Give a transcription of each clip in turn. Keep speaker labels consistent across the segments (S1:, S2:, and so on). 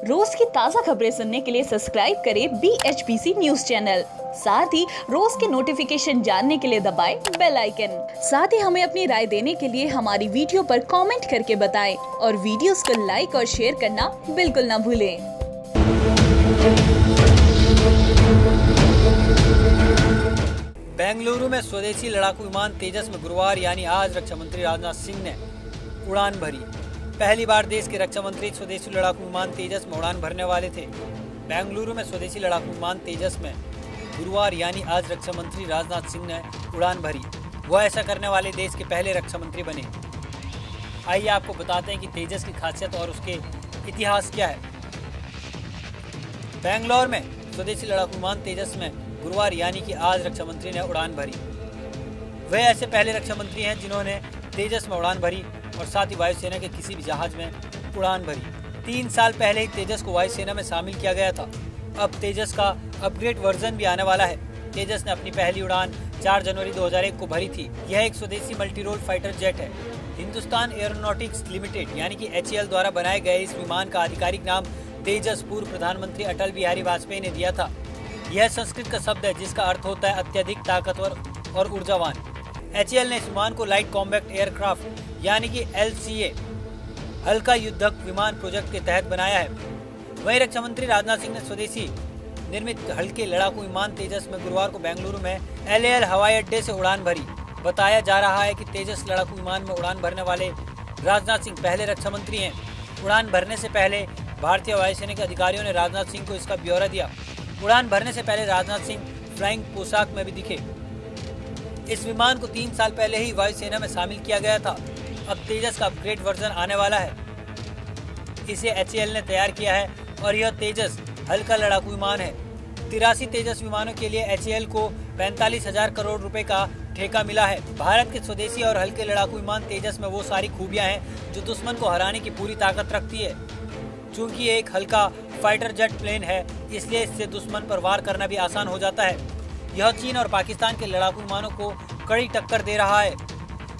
S1: रोज की ताज़ा खबरें सुनने के लिए सब्सक्राइब करें B H P C news channel. साथ ही रोज के नोटिफिकेशन जानने के लिए दबाएँ बेल आइकन साथ ही हमें अपनी राय देने के लिए हमारी वीडियो पर कमेंट करके बताएँ और वीडियोस को लाइक और शेयर करना बिल्कुल ना भूलें।
S2: बेंगलुरु में स्वदेशी लड़ाकू विमान तेजस में गुरुवार, यानी आज रक्षा मंत्री राजनाथ सिंह ने उड़ान भरी। पहली बार देश के रक्षा मंत्री स्वदेशी लड़ाकू विमान तेजस में उड़ान भरने वाले थे। बेंगलुरु में स्वदेशी लड़ाकू विमान तेजस में गुरुवार, यानी आज रक्षा मंत्री राजनाथ सिंह ने उड़ान भरी। वह ऐसा करने वाले देश के पहले रक्षा मंत्री बने। आइए आपको बताते हैं कि तेजस की खासियत और उसके इतिहास क्या है। बेंगलोर में स्वदेशी लड़ाकू विमान तेजस में गुरुवार, यानी कि आज रक्षा मंत्री ने उड़ान भरी। वह ऐसे पहले रक्षा मंत्री हैं जिन्होंने तेजस में उड़ान भरी। और साथ ही वायुसेना के किसी भी जहाज़ में उड़ान भरी। तीन साल पहले ही तेजस को वायुसेना में शामिल किया गया था। अब तेजस का अपग्रेड वर्जन भी आने वाला है। तेजस ने अपनी पहली उड़ान 4 जनवरी 2001 को भरी थी। यह एक स्वदेशी मल्टी रोल फाइटर जेट है। हिंदुस्तान एरोनॉटिक्स लिमिटेड, यानी कि एच द्वारा बनाए गए इस विमान का आधिकारिक नाम तेजस पूर्व प्रधानमंत्री अटल बिहारी वाजपेयी ने दिया था। यह संस्कृत का शब्द है, जिसका अर्थ होता है अत्यधिक ताकतवर और ऊर्जावान। एच ने इस विमान को लाइट कॉम्बैक्ट एयरक्राफ्ट यानी कि एलसीए हल्का युद्धक विमान प्रोजेक्ट के तहत बनाया है। वहीं रक्षा मंत्री राजनाथ सिंह ने स्वदेशी निर्मित हल्के लड़ाकू विमान तेजस में गुरुवार को बेंगलुरु में एल हवाई अड्डे से उड़ान भरी। बताया जा रहा है कि तेजस लड़ाकू विमान में उड़ान भरने वाले राजनाथ सिंह पहले रक्षा मंत्री हैं। उड़ान भरने से पहले भारतीय वायुसेना के अधिकारियों ने राजनाथ सिंह को इसका ब्यौरा दिया। उड़ान भरने से पहले राजनाथ सिंह फ्लाइंग पोशाक में भी दिखे। इस विमान को तीन साल पहले ही वायुसेना में शामिल किया गया था। अब तेजस का अपग्रेड वर्जन आने वाला है। इसे एच ने तैयार किया है और यह तेजस हल्का लड़ाकू विमान है। तिरासी तेजस विमानों के लिए एच को पैंतालीस हज़ार करोड़ रुपए का ठेका मिला है। भारत के स्वदेशी और हल्के लड़ाकू विमान तेजस में वो सारी खूबियाँ हैं जो दुश्मन को हराने की पूरी ताकत रखती है। चूँकि एक हल्का फाइटर जेट प्लेन है, इसलिए इससे दुश्मन पर वार करना भी आसान हो जाता है। यह चीन और पाकिस्तान के लड़ाकू विमानों को कड़ी टक्कर दे रहा है।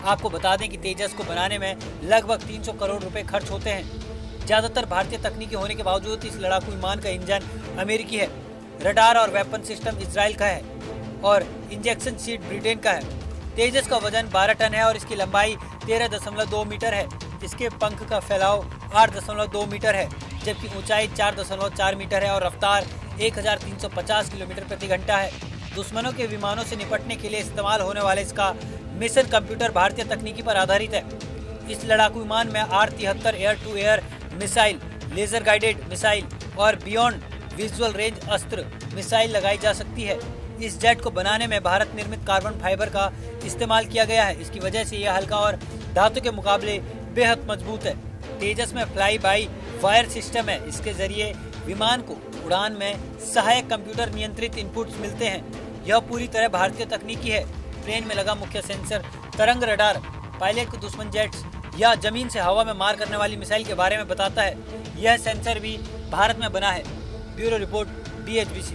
S2: आपको बता दें कि तेजस को बनाने में लगभग 300 करोड़ रुपए खर्च होते हैं। ज़्यादातर भारतीय तकनीकी होने के बावजूद इस लड़ाकू विमान का इंजन अमेरिकी है। रडार और वेपन सिस्टम इसराइल का है और इंजेक्शन सीट ब्रिटेन का है। तेजस का वज़न 12 टन है और इसकी लंबाई 13.2 मीटर है। इसके पंख का फैलाव 8.2 मीटर है, जबकि ऊंचाई 4.4 मीटर है और रफ्तार 1350 किलोमीटर प्रति घंटा है। दुश्मनों के विमानों से निपटने के लिए इस्तेमाल होने वाले इसका मिशन कंप्यूटर भारतीय तकनीकी पर आधारित है। इस लड़ाकू विमान में आर तिहत्तर air to air missile, laser guided missile और beyond visual range Astra missile लगाई जा सकती है। इस जेट को बनाने में भारत निर्मित कार्बन फाइबर का इस्तेमाल किया गया है। इसकी वजह से यह हल्का और धातु के मुकाबले बेहद मज़बूत है। तेजस में फ्लाई बाई वायर सिस्टम है। इसके ज़रिए विमान को उड़ान में सहायक कंप्यूटर नियंत्रित इनपुट्स मिलते हैं। यह पूरी तरह भारतीय तकनीकी है। ट्रेन में लगा मुख्य सेंसर तरंग रडार पायलट को दुश्मन जेट्स या ज़मीन से हवा में मार करने वाली मिसाइल के बारे में बताता है। यह सेंसर भी भारत में बना है। Bureau report D news